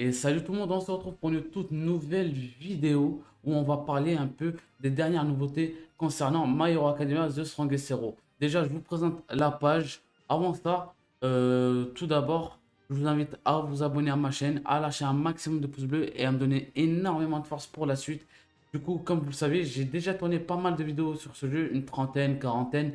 Et salut tout le monde, on se retrouve pour une toute nouvelle vidéo où on va parler un peu des dernières nouveautés concernant My Hero Academia The Strongest Hero. Déjà, je vous présente la page. Avant ça, euh, tout d'abord, je vous invite à vous abonner à ma chaîne, à lâcher un maximum de pouces bleus et à me donner énormément de force pour la suite. Du coup, comme vous le savez, j'ai déjà tourné pas mal de vidéos sur ce jeu, une trentaine, quarantaine.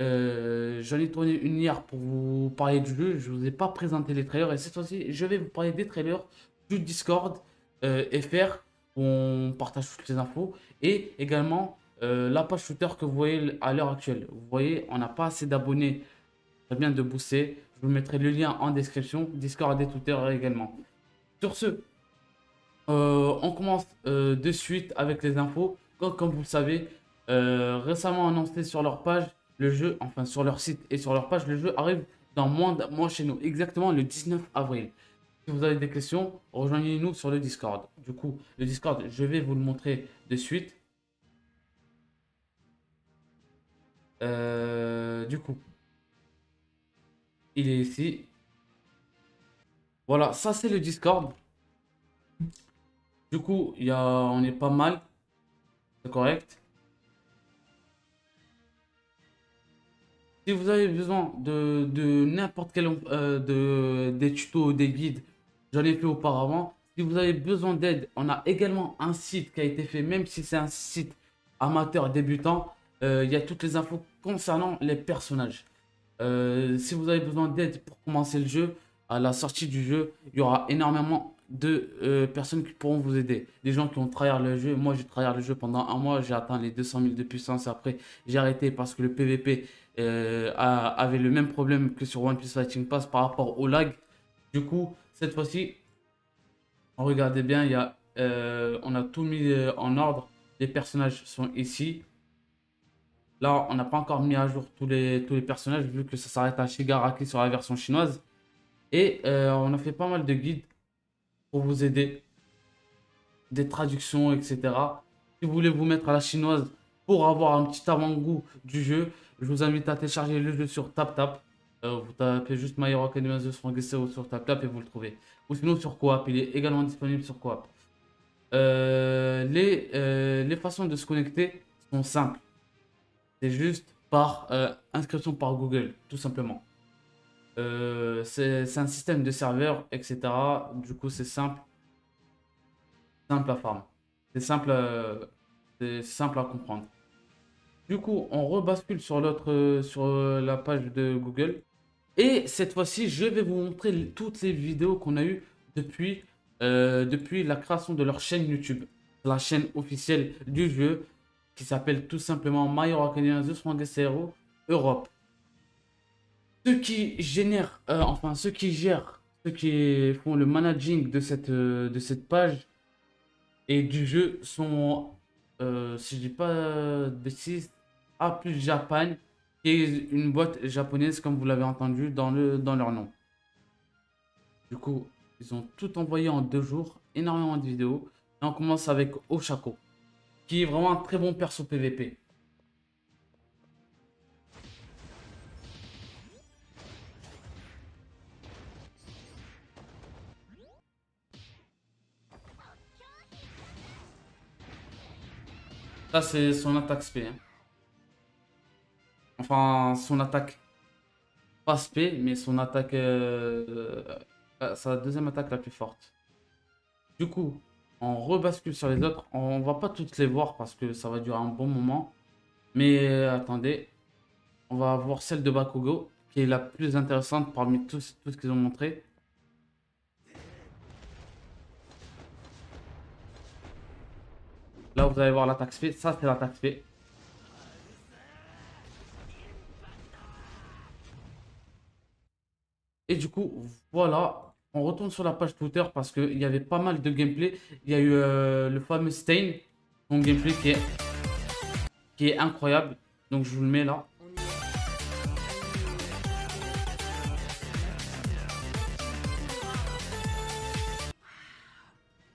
Euh, j'en ai tourné une hier pour vous parler du jeu. Je ne vous ai pas présenté les trailers. Et cette fois-ci, je vais vous parler des trailers du Discord euh, FR où on partage toutes les infos. Et également euh, la page shooter que vous voyez à l'heure actuelle. Vous voyez, on n'a pas assez d'abonnés. Très bien de booster. Je vous mettrai le lien en description. Discord et Twitter également. Sur ce, on commence de suite avec les infos. Comme, vous le savez, récemment annoncé sur leur page, le jeu, enfin sur leur site et sur leur page, le jeu arrive dans moins d'un mois chez nous, exactement le 19 avril. Si vous avez des questions, rejoignez-nous sur le Discord. Du coup, le Discord, je vais vous le montrer de suite. Euh, du coup, il est ici. Voilà, ça c'est le Discord. Du coup, y a, on est pas mal. C'est correct. Si vous avez besoin de, n'importe quel euh, de, des tutos, des guides, j'en ai fait auparavant. Si vous avez besoin d'aide, on a également un site qui a été fait, même si c'est un site amateur débutant. Euh, il y a toutes les infos concernant les personnages. Euh, si vous avez besoin d'aide pour commencer le jeu, à la sortie du jeu, il y aura énormément de personnes qui pourront vous aider. Des gens qui ont travaillé le jeu. Moi, j'ai travaillé le jeu pendant un mois. J'ai atteint les 200 000 de puissance. Après, j'ai arrêté parce que le PVP euh, avait le même problème que sur One Piece Fighting Pass par rapport au lag. Du coup, cette fois-ci, regardez bien, euh, on a tout mis euh, en ordre. Les personnages sont ici. Là, on n'a pas encore mis à jour tous les, tous les personnages vu que ça s'arrête à Shigaraki sur la version chinoise. Et on a fait pas mal de guides pour vous aider. Des traductions, etc. Si vous voulez vous mettre à la chinoise pour avoir un petit avant-goût du jeu, je vous invite à télécharger le jeu sur TapTap. Euh, vous tapez juste My Hero Academia The sur TapTap et vous le trouvez. Ou sinon sur Coop, il est également disponible sur Coop. Euh, les, euh, les façons de se connecter sont simples. C'est juste par inscription par Google, tout simplement. c'est un système de serveur, etc. Du coup, c'est simple. Simple à farm. C'est simple, simple à comprendre. Du coup, on rebascule sur l'autre, euh, sur euh, la page de Google. Et cette fois-ci, je vais vous montrer toutes les vidéos qu'on a eues depuis, euh, depuis la création de leur chaîne YouTube. La chaîne officielle du jeu qui s'appelle tout simplement My Hero Academia Europe. Ceux qui génèrent, enfin ceux qui gèrent, ceux qui font le managing de cette, de cette page et du jeu sont, si je dis pas bêtises, a plus Japan, qui est une boîte japonaise, comme vous l'avez entendu dans, le, dans leur nom. Du coup, ils ont tout envoyé en deux jours, énormément de vidéos. Et on commence avec Oshako, qui est vraiment un très bon perso PVP. Ça, c'est son attaque spé. Hein. Enfin, son attaque. Pas spé, mais son attaque. Euh, euh, sa deuxième attaque la plus forte. Du coup, on rebascule sur les autres. On va pas toutes les voir parce que ça va durer un bon moment. Mais euh, attendez. On va voir celle de Bakugo, qui est la plus intéressante parmi tous, tout ce qu'ils ont montré. Là, vous allez voir l'attaque spé. Ça, c'est l'attaque spé. Et du coup, voilà, on retourne sur la page Twitter parce qu'il y avait pas mal de gameplay. Il y a eu euh, le fameux Stain, son gameplay qui est, qui est incroyable. Donc je vous le mets là.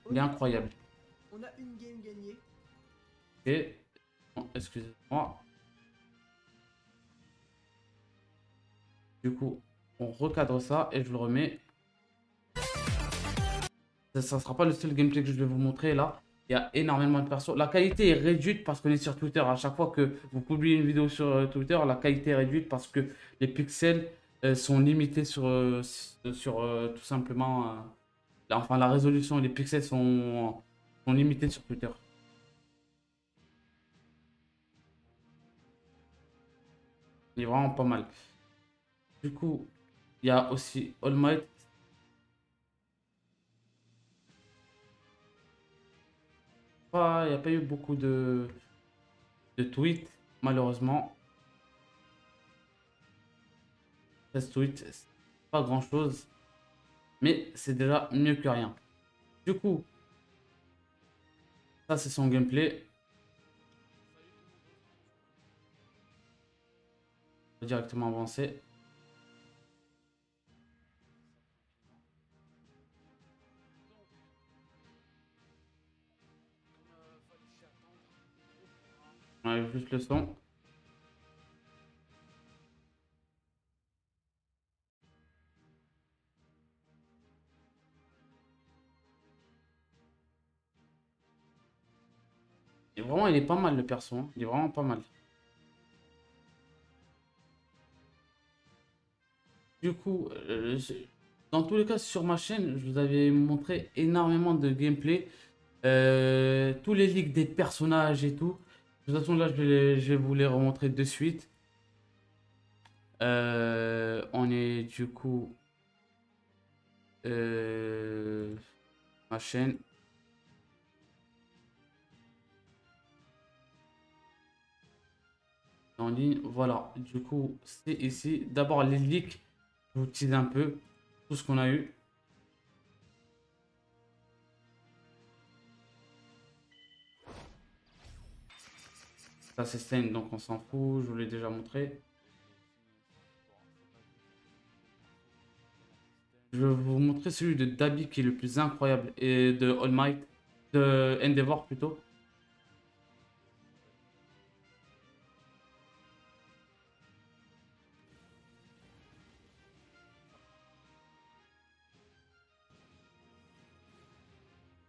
Il est incroyable. On a une game gagnée. Et... Excusez-moi. Du coup, on recadre ça et je le remets. Ça ne sera pas le seul gameplay que je vais vous montrer là. Il y a énormément de persos. La qualité est réduite parce qu'on est sur Twitter. À chaque fois que vous publiez une vidéo sur euh, Twitter, la qualité est réduite parce que les pixels euh, sont limités sur, euh, sur tout simplement... enfin, la résolution et les pixels sont, sont limités sur Twitter. Il est vraiment pas mal. Du coup, il y a aussi All Might il n'y a pas eu beaucoup de, de tweets, malheureusement. 16 tweets, pas grand chose. Mais c'est déjà mieux que rien. Du coup, ça c'est son gameplay. Directement avancer. Le son. Et vraiment, il est pas mal le perso. Hein. Il est vraiment pas mal. Du coup, euh, dans tous les cas, sur ma chaîne, je vous avais montré énormément de gameplay. Euh, tous les leaks des personnages et tout. Toute façon, là, je vais, vous les remontrer de suite. Euh, on est du coup... Euh, ma chaîne. En ligne. Voilà. Du coup, c'est ici. D'abord, les leaks. Je vous un peu tout ce qu'on a eu. Ça c'est Stein, donc on s'en fout, je vous l'ai déjà montré. Je vais vous montrer celui de Dabi qui est le plus incroyable et de All Might, de Endeavor plutôt.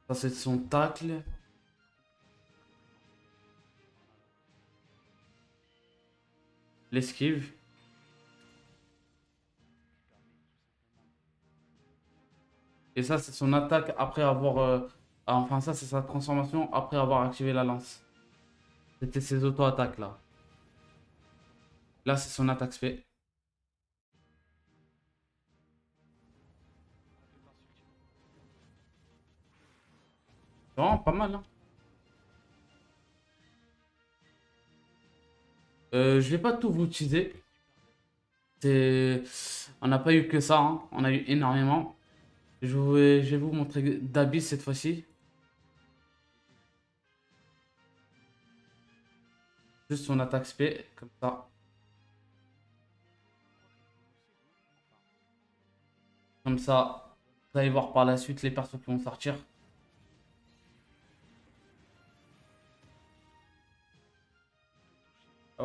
Ça c'est son tacle. L'esquive. Et ça, c'est son attaque après avoir... Euh, enfin, ça, c'est sa transformation après avoir activé la lance. C'était ses auto-attaques, là. Là, c'est son attaque spé. Vraiment pas mal, hein. Euh, je vais pas tout vous utiliser. On n'a pas eu que ça, hein. on a eu énormément. Je vais, vous montrer d'Abyss cette fois-ci. Juste son attaque SP, comme ça. Comme ça, vous allez voir par la suite les persos qui vont sortir.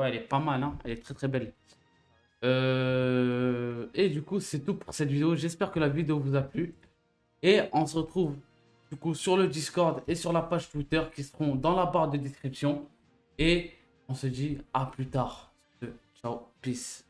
Elle est pas mal, hein. Elle est très très belle. Euh, et du coup, c'est tout pour cette vidéo. J'espère que la vidéo vous a plu. Et on se retrouve du coup sur le Discord et sur la page Twitter qui seront dans la barre de description. Et on se dit à plus tard. Ciao, peace.